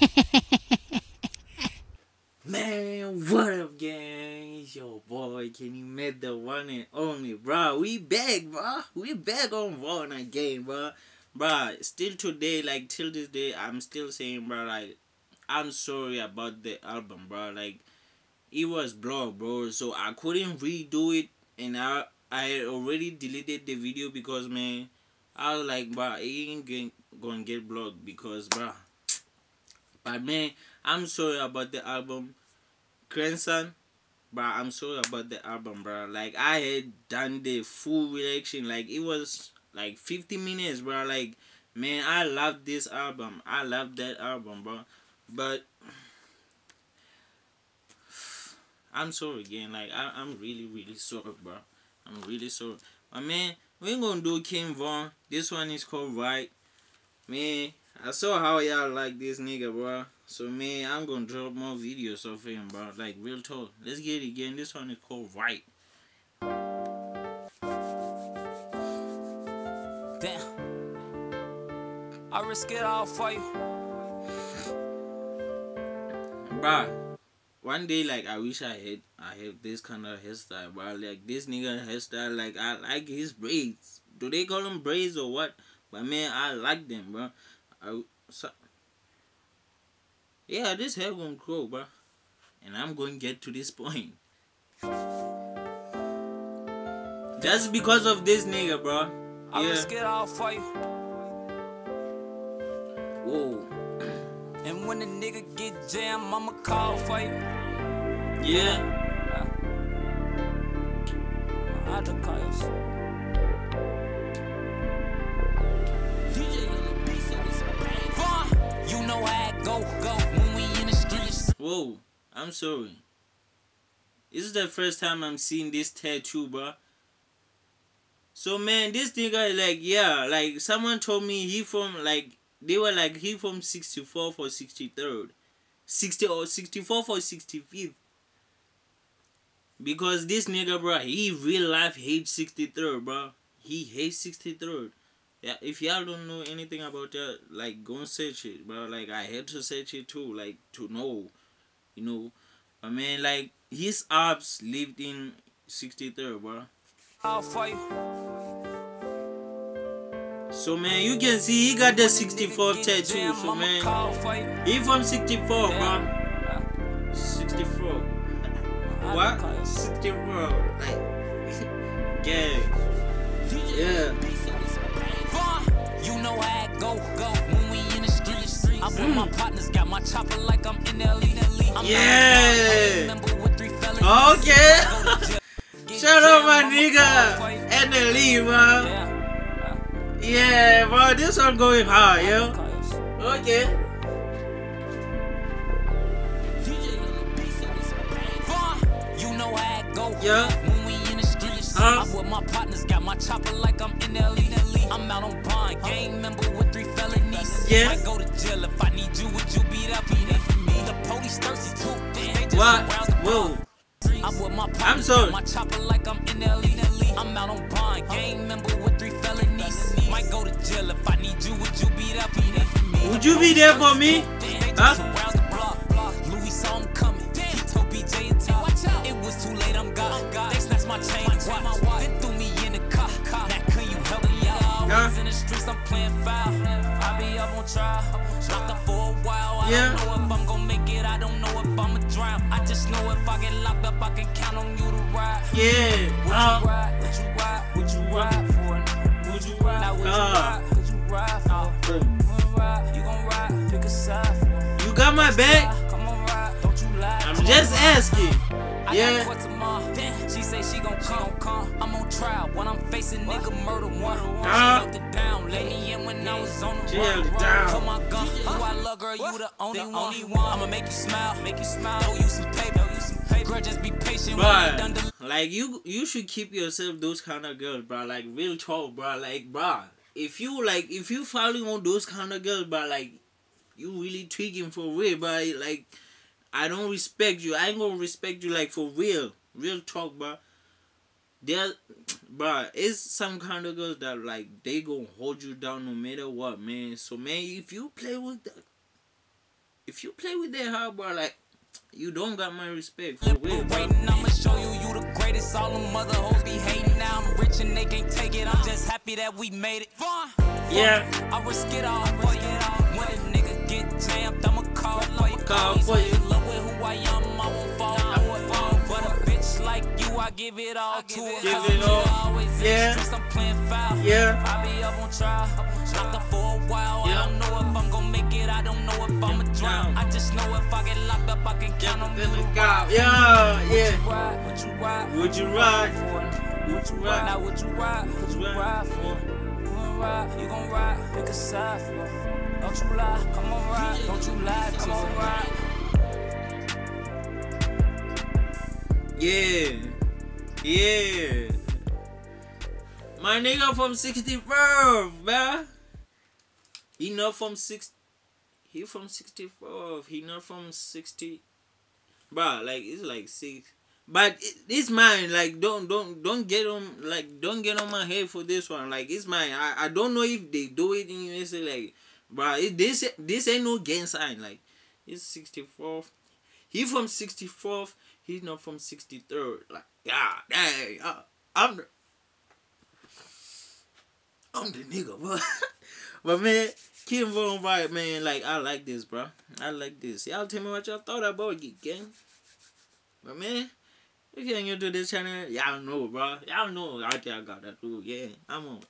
Man, what up, gang? It's your boy, Kenny Mat the one and only, bro. We back, bro. We back on Raw Night Game, bro. Bro, still today, like till this day, I'm still saying, bro, like, I'm sorry about the album, bro. Like, it was blocked, bro. So I couldn't redo it, and I I already deleted the video because, man, I was like, bro, it ain't gonna get blocked because, bro. But man, I'm sorry about the album, grandson. But I'm sorry about the album, bro. Like I had done the full reaction, like it was like 50 minutes, bro. Like man, I love this album. I love that album, bro. But I'm sorry again. Like I, I'm really, really sorry, bro. I'm really sorry. But man, we're gonna do King Von. This one is called Ride. Man, I saw how y'all like this nigga, bro. So man, I'm gonna drop more videos of him, bro. Like real talk. Let's get it again. This one is called Ride. Damn. I risk it all for you. Bruh. One day like I wish I had I have this kind of hairstyle, bro. Like this nigga hairstyle, like I like his braids. Do they call them braids or what? But man, I like them, bro. I, so, yeah, this hair gonna grow, bro. And I'm going to get to this point. That's because of this nigga, bro. I yeah. risk it all for you. Whoa. And when the nigga get jammed, I'ma call for you. Yeah. I just call go, go when we in the streets. Whoa, I'm sorry. This is the first time I'm seeing this tattoo, bro. So man, this nigga like yeah, like someone told me he from like they were like he from 64 for 63rd. 60 or 64 for 65th. Because this nigga, bro, he real life hates 63rd, bro. He hates 63rd yeah, if y'all don't know anything about that, like go and search it, but like I had to search it too, like to know, you know. I mean, like his ops lived in 63rd, bro. I'll fight. So man, you can see he got the 64 tattoo. So man, he from 64, bro. 64. what? 64. Like, gang. Yeah. Go, go when we in the streets. I with my partners, got my chopper like I'm in the elite. I'm yeah. Okay. Shout out my nigga and the lead, bro. Yeah, bro, this one going hard, yo. Okay. You know how go. Yeah. When we in the streets. Huh? I'm with my partners, got my chopper like I'm in elite. I'm out on bond, gang member with. Yeah. I go to jail if I need you, would you beat up for me? The police thirsty too. What? Whoa. I'm with my I'm sorry. My chopper like I'm in elite. I'm out on bond, gang member with three felonies. Might go to jail if I need you, would you beat up? for me. Would you be there for me? Huh? Louis saw him coming. He told BJ and T. It was too late, I'm gone. They snatched my chain. Then the streets, I'm playing foul. I be up on trial. Locked up for a while. I yeah. don't know if I'm gonna make it. I don't know if I'ma drown. I just know if I get locked up, I can count on you to ride. Yeah. Would you uh. ride? Would you ride? Would you ride for it? Would you ride? Now would you ride? Would you ride for it? You gon' ride? Pick a side. You got my back? Come on, ride. Don't you lie. I'm just asking. Yeah. She gon' come, come. I'm on trial when I'm facing nigga murder one. Uh, she it down, let me in when I was on the run. held down. My gun, who I love, girl, you the only, the only one. I'ma make you smile, make you smile. Throw you some paper, you some paper. Girl, just be patient. But like you, you should keep yourself those kind of girls, bro. Like real talk, bro. Like, bro, if you like, if you following on those kind of girls, bro, like you really tweaking for real, bro. Like. I don't respect you. I ain't gonna respect you like for real. Real talk, bro. There, bro, it's some kind of girls that like they gonna hold you down no matter what, man. So man, if you play with that, if you play with that hard, bro, like you don't got my respect for real, bro. I'ma show you you the greatest. All them mother hoes be hating now. I'm rich and they can't take it. I'm just happy that we made it. Von, Yeah. I risk it all for you. When a nigga get jammed, I'ma call for you. Call for you. Love with who I am, I won't fall. I won't fall. I give it all to her. Give it all. always in the Yeah. streets, I'm playing foul. Yeah. I be up on trial. Locked up for a while. Yeah. I don't know if I'm gonna make it. I don't know if I'ma drown. I just know if I get locked up, I can count on you to. Yeah, yeah. Would you ride? Would you ride? Would you ride? Now would you ride? Would you ride for? You gon' ride? You gon' ride? Pick a side for? Don't you lie? Come on ride. Don't you lie? Come on ride. Yeah. Yeah. My nigga from 64th, bruh. He not from six. He from 64th. He not from 60. Bruh, like it's like six. But it, it's mine. Like don't don't don't get on like don't get on my head for this one. Like it's mine. I, I don't know if they do it in USA. Like, bruh, it, this this ain't no gang sign. Like, it's 64th. He from 64th. He's not from 63rd. Like, yeah, dang. I, I'm the, I'm the nigga, bro. but man, King Von right, man. Like, I like this, bro. I like this. Y'all tell me what y'all thought about it, gang. But man, if you ain't new to this channel, y'all know, bro. Y'all know there I got that dude. Yeah, I'm on.